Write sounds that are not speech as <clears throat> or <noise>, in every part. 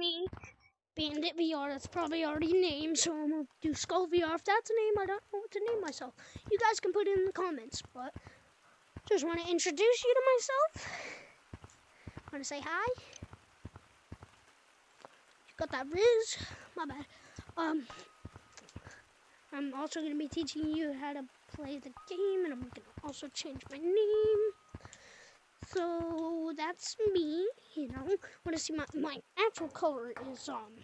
me, Bandit VR. That's probably already named, so I'm gonna do Skull VR. If that's a name, I don't know what to name myself. You guys can put it in the comments, but just want to introduce you to myself. Want to say hi? You got that Riz? My bad. Um, I'm also gonna be teaching you how to play the game, and I'm gonna also change my name. So that's me, you know. Want to see my my actual color is um.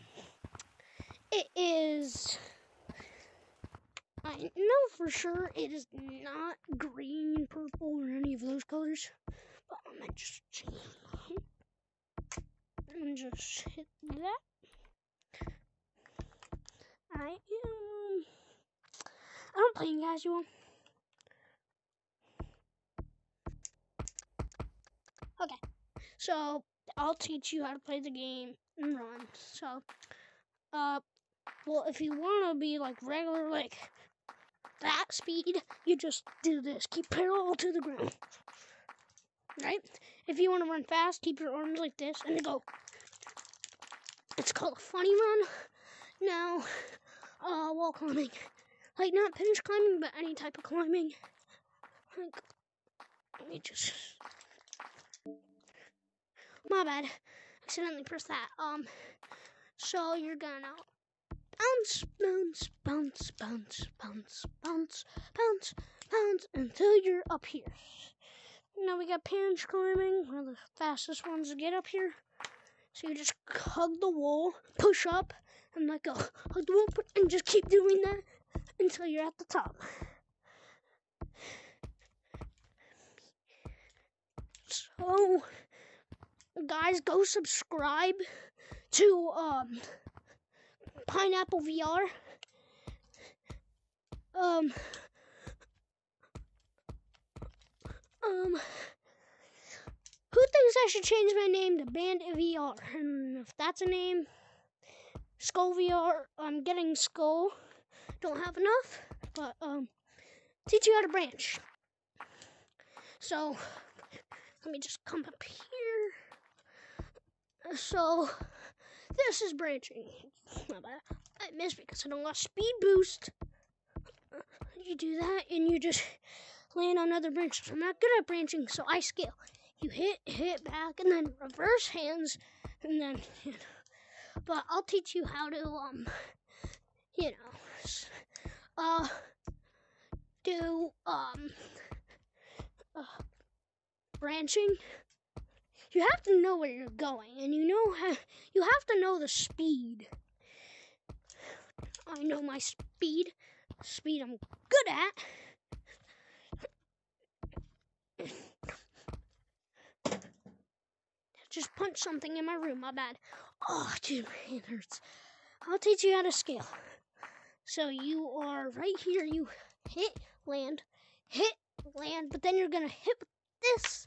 It is. I know for sure it is not green, purple, or any of those colors. But I'm gonna just change. And just hit that. I am. I don't play in casual. Okay, so I'll teach you how to play the game and run. So, uh, well, if you want to be like regular, like that speed, you just do this. Keep parallel to the ground. Right? If you want to run fast, keep your arms like this and go. It's called a funny run. Now, uh, wall climbing. Like, not pinch climbing, but any type of climbing. Like, let me just my bad. Accidentally pressed that. Um, so you're gonna bounce, bounce, bounce, bounce, bounce, bounce, bounce, bounce until you're up here. Now we got pinch climbing, one of the fastest ones to get up here. So you just hug the wall, push up, and let go. Hug the wall, and just keep doing that until you're at the top. So guys, go subscribe to um, Pineapple VR. Um, um, who thinks I should change my name to Band VR? And if that's a name, Skull VR. I'm getting Skull. Don't have enough, but um, teach you how to branch. So let me just come up here. So, this is branching. I missed because I don't got speed boost. You do that and you just land on other branches. I'm not good at branching, so I scale. You hit, hit back, and then reverse hands, and then, you know. But I'll teach you how to, um, you know, uh, do, um, uh, branching you have to know where you're going and you know how, you have to know the speed. I know my speed speed i'm good at. Just punch something in my room my bad. Oh dude hand hurts. I'll teach you how to scale. So you are right here you hit land hit land but then you're gonna hit this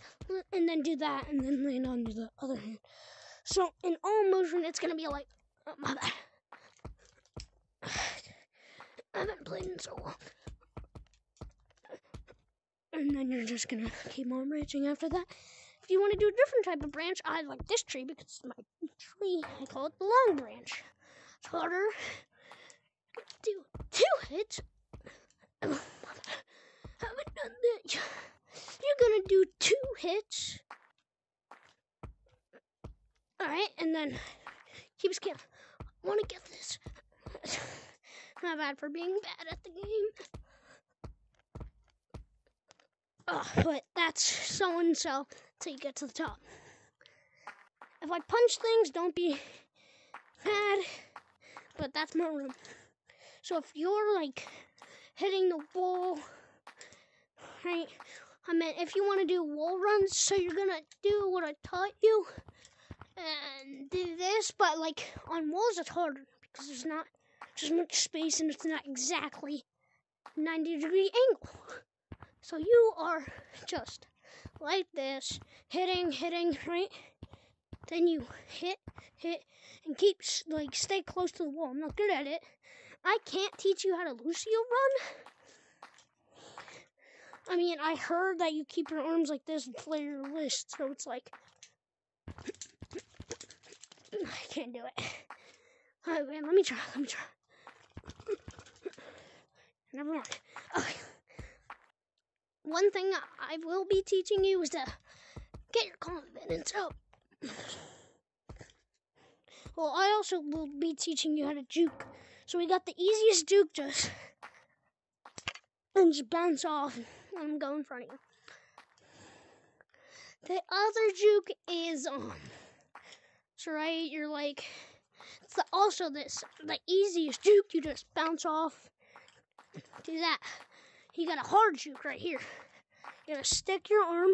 and then do that and then land on the other hand. So in all motion, it's gonna be like, oh, my bad. <sighs> I haven't played in so long. And then you're just gonna keep on branching after that. If you want to do a different type of branch, I like this tree because it's my tree. I call it the long branch. It's harder. Do two hits. Oh, haven't done that. You're gonna do two hits. Alright, and then keep scanning. I wanna get this. <laughs> Not bad for being bad at the game. Oh, but that's so and so till you get to the top. If I punch things, don't be mad, but that's my room. So if you're like hitting the wall, right, I mean, if you want to do wall runs, so you're gonna do what I taught you and do this, but like on walls it's harder because there's not just much space and it's not exactly 90 degree angle. So you are just like this, hitting, hitting, right? Then you hit, hit, and keep like stay close to the wall. I'm not good at it. I can't teach you how to Lucio run I mean, I heard that you keep your arms like this and play your wrist, so it's like I can't do it. Alright, wait, let me try. Let me try. Never mind. Okay. One thing I will be teaching you is to get your confidence up. Well, I also will be teaching you how to juke. So we got the easiest juke just and just bounce off and go in front of you. The other juke is um so right you're like it's the, also this the easiest juke you just bounce off. Do that. You got a hard juke right here. You're gonna stick your arm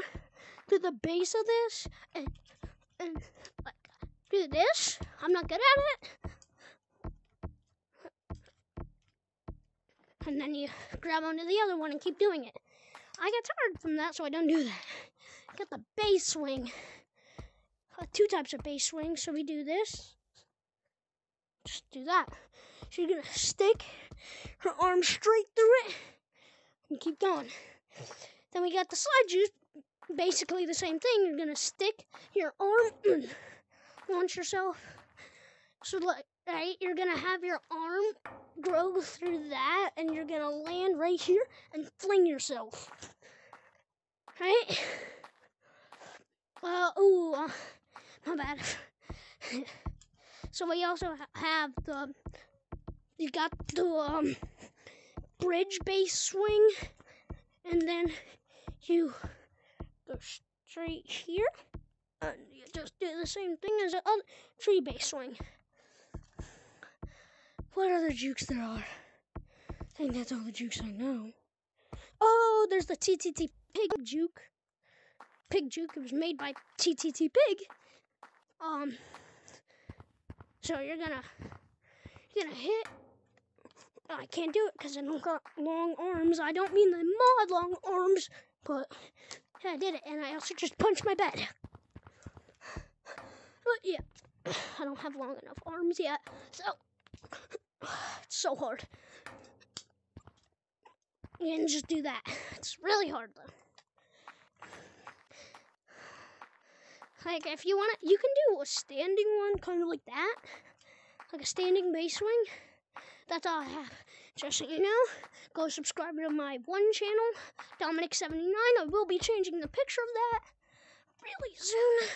to the base of this and and like do this. I'm not good at it. And then you grab onto the other one and keep doing it i get tired from that so i don't do that got the base swing. Uh, two types of base swing. So we do this. Just do that. You're gonna stick her arm straight through it and keep going. Then we got the slide juke. Basically the same thing. You're gonna stick your arm, <clears throat> launch yourself. So like, right, you're gonna have your arm grow through that, and you're gonna land right here and fling yourself. Right? Uh, uh, my bad. so we also have the, you got the um, bridge base swing, and then you go straight here, and you just do the same thing as the other tree base swing. What other jukes there are? I think that's all the jukes I know. Oh, there's the TTT pig juke. Pig Juke. It was made by TTT Pig. Um, so you're gonna you're gonna hit. I can't do it because I don't got long arms. I don't mean the mod long arms, but I did it, and I also just punched my bed. But yeah, I don't have long enough arms yet, so it's so hard. You can just do that. It's really hard though. Like if you want to, you can do a standing one, kind of like that, like a standing base swing. That's all I have. Just so you know, go subscribe to my one channel, Dominic79. I will be changing the picture of that really soon.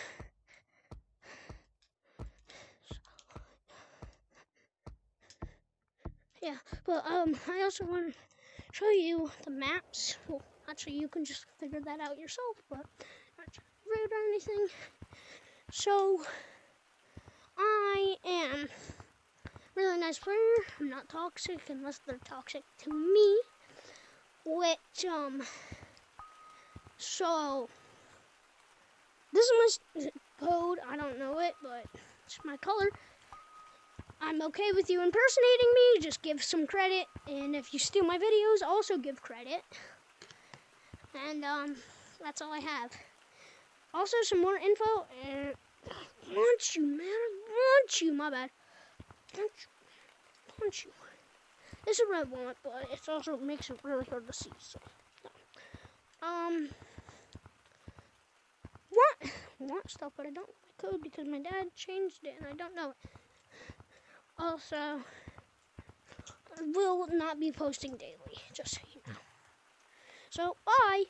Yeah, but um, I also want to show you the maps. Well, actually, you can just figure that out yourself, but not rude or anything. So, I am really nice player. I'm not toxic unless they're toxic to me. Which, um, so, this is my code. I don't know it, but it's my color. I'm okay with you impersonating me. Just give some credit. And if you steal my videos, also give credit. And, um, that's all I have. Also, some more info. And want you, man. I want you. My bad. Want you. Want you. It's a red one, but it also makes it really hard to see. So, um, want want stuff, but I don't code because my dad changed it and I don't know it. Also, will not be posting daily, just so you know. So, bye.